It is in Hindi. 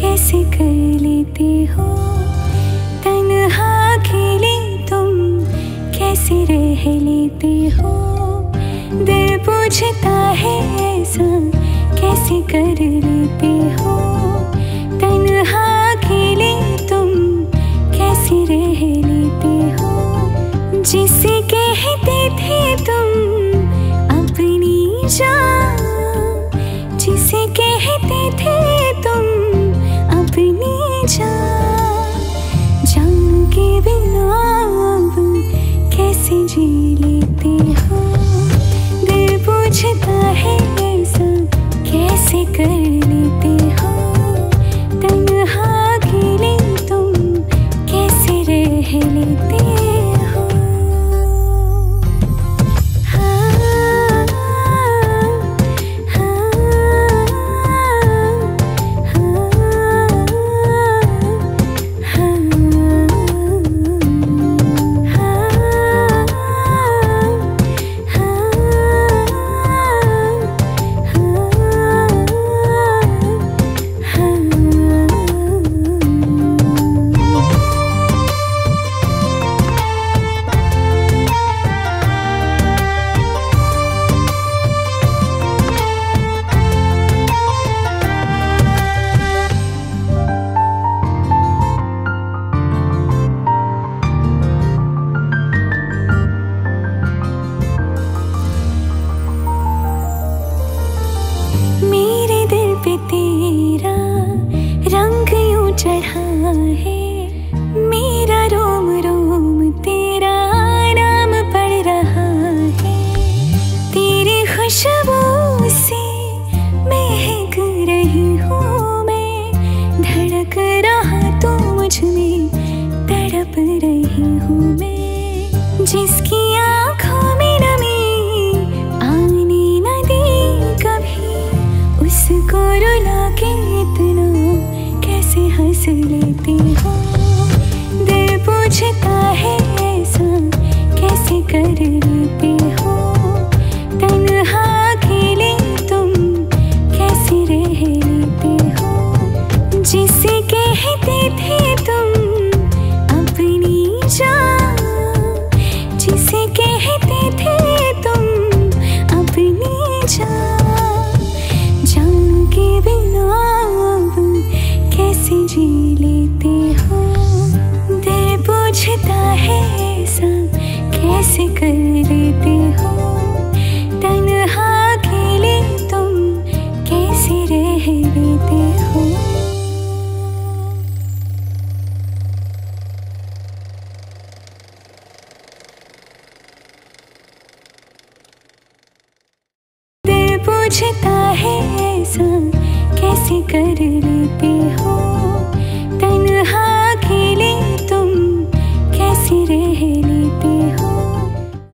कैसे कर लेते हो? तुम, कैसे रह लेते हो? दिल पूछता है कैसे कर लेते हो? तुम, कैसे रह लेते हो? जिसे कहते थे तुम, अपनी जान कहते थे तुम अपनी जान। जान के बिना अब कैसे जी लेते हो? दिल पूछता है ऐसा कैसे कर से रही हूँ मैं। धड़क रहा तो मुझमें तड़प रही हूँ मैं। जिसकी पूछता है ऐसा, कैसे कर लेते हो? तन्हा अकेले तुम कैसे रह लेते हो? दिल पूछता है